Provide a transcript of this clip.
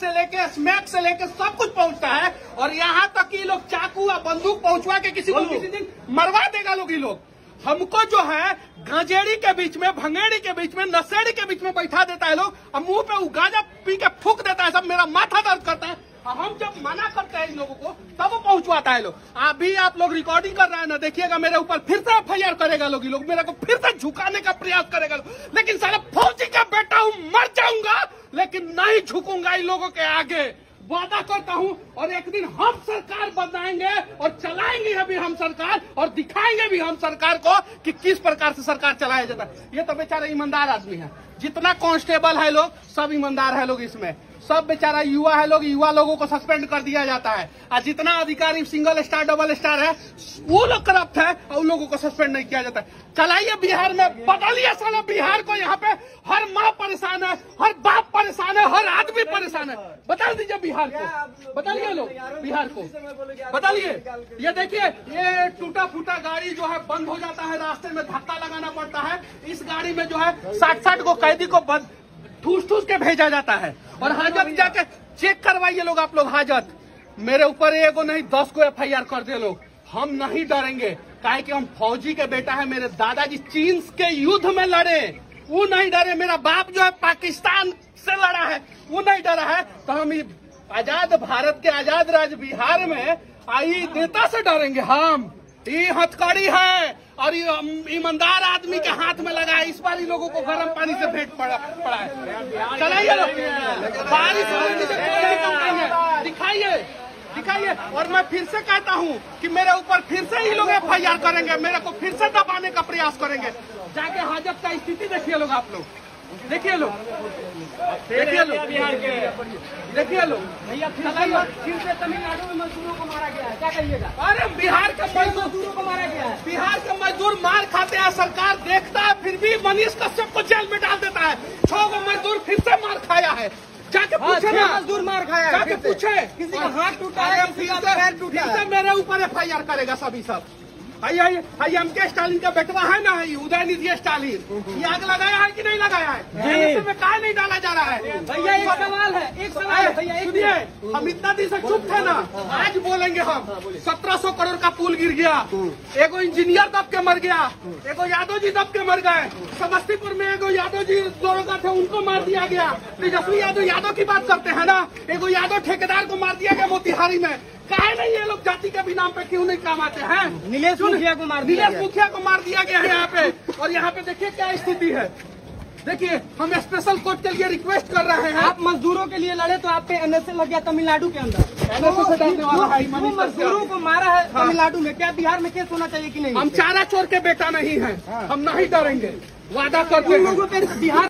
से लेके स्मैक से लेके सब कुछ पहुँचता है और यहाँ तक कि ये लोग चाकू और बंदूक पहुंचवा के किसी को किसी दिन मरवा देगा लोग ये लोग। हमको जो है गंजेड़ी के बीच में भंगेड़ी के बीच में नशेड़ी के बीच में बैठा देता है लोग और मुँह पे वो गांजा पी के फूक देता है सब मेरा माथा दर्द करता है। और हम जब मना करते हैं इन लोगों को तब वो पहुंचवाता है लोग। अभी आप लोग रिकॉर्डिंग कर रहे हैं ना देखिएगा मेरे ऊपर फिर से एफ़ करेगा लोग ये लोग। मेरे को फिर से झुकाने का प्रयास करेगा लोग। लेकिन साला फौजी का बेटा हूँ मर जाऊँगा। लेकिन नहीं झुकूँगा इन लोगों के आगे। वादा करता हूँ, और एक दिन हम सरकार बनाएँगे और चलाएँगे अभी हम सरकार, और दिखाएँगे भी हम सरकार को कि किस प्रकार से सरकार चलाया जाता है। ये तो बेचारा ईमानदार आदमी है। जितना कांस्टेबल है लोग, सब ईमानदार है लोग इसमें। सब बेचारा युवा है लोग, युवा लोगों को सस्पेंड कर दिया जाता है। और जितना अधिकारी सिंगल स्टार डबल स्टार है, वो लोग करप्ट है, और उन लोगों को सस्पेंड नहीं किया जाता। है चलाइए बिहार में बदलिए साला बिहार को यहाँ पे, हर माँ परेशान है, हर बाप परेशान है, हर आदमी परेशान है। बता दीजिए बिहार को, बताइए लोग, बिहार को। बताइए, ये देखिए, ये टूटा फूटा गाड़ी जो है, बंद हो जाता है, रास्ते में धक्का लगाना पड़ता है। इस गाड़ी में जो है, साठ साठ को कैदी को ठूस ठूस के भेजा जाता है। और हाजत जाके चेक करवाइए लोग आप लोग हाजत। मेरे ऊपर एगो नहीं दस को एफ़ कर दे लोग। हम नहीं डरेंगे। काहे कि हम फौजी के बेटा है, मेरे दादाजी चीन के युद्ध में लड़े। वो नहीं डरे। मेरा बाप जो है, पाकिस्तान से लड़ा है। वो नहीं डरा है। तो हम आज़ाद भारत के आज़ाद राज्य बिहार में आई नेता से डरेंगे, हम। ये हथकड़ी है। और ये ईमानदार आदमी के हाथ में लगा है, इस बार इन लोगों को गर्म पानी से भेंट पड़ा पड़ा है। चलाइए बारिश दिखाइए दिखाइए। और मैं फिर से कहता हूँ कि मेरे ऊपर फिर से ही लोग एफआईआर करेंगे, मेरे को फिर से दबाने का प्रयास करेंगे। जाके हाजत का स्थिति देखिए लोग आप लोग। देखिए लोग देखिए लोग बिहार के देखिए लोग भैया फिर। से तमिलनाडु में मजदूरों को मारा गया है। क्या कहिएगा? अरे बिहार के मजदूरों को मारा गया है। बिहार के मजदूर मार खाते हैं सरकार देखता है फिर भी मनीष कश्यप को जेल में डाल देता है। छह गो मजदूर फिर से मार खाया है। जाके हाँ, पूछे ना। मजदूर मार खाया है जाके पूछे। किसी का हाथ टूटा है किसी का पैर टूटा है। मेरे ऊपर एफ़ आई आर करेगा सभी सब। एम के स्टालिन का बेटवा है ना? ये उदयनिधि स्टालिन। ये आग लगाया है कि नहीं लगाया है? में कहा नहीं डाला जा रहा है? भैया एक सवाल है एक सवाल है भैया सुनिए हम इतना दिन से चुप थे ना आज बोलेंगे हम। सत्रह सौ करोड़ का पुल गिर गया। एगो इंजीनियर दब के मर गया। एगो यादव जी दब के मर गए। समस्तीपुर में एगो यादव जी दरोगा थे उनको मार दिया गया। तेजस्वी यादव यादव की बात करते हैं ना? एगो यादव ठेकेदार को मार दिया गया मोतिहारी में। काहे नहीं ये लोग जाति के भी नाम पे क्यों नहीं काम आते हैं? नीलेश मुखिया को मार दिया नीलेश मुखिया को मार दिया गया है यहाँ पे। और यहाँ पे देखिए क्या स्थिति है। देखिए हम स्पेशल कोर्ट के लिए रिक्वेस्ट कर रहे हैं। आप मजदूरों के लिए लड़े तो आप पे एनएसए लग गया तमिलनाडु के अंदर। है, मजदूरों को मारा है हाँ। तमिलनाडु में। क्या बिहार में केस होना चाहिए कि नहीं? हम चारा चोर के बेटा नहीं है। हम नहीं डरेंगे। वादा करते हैं। बिहार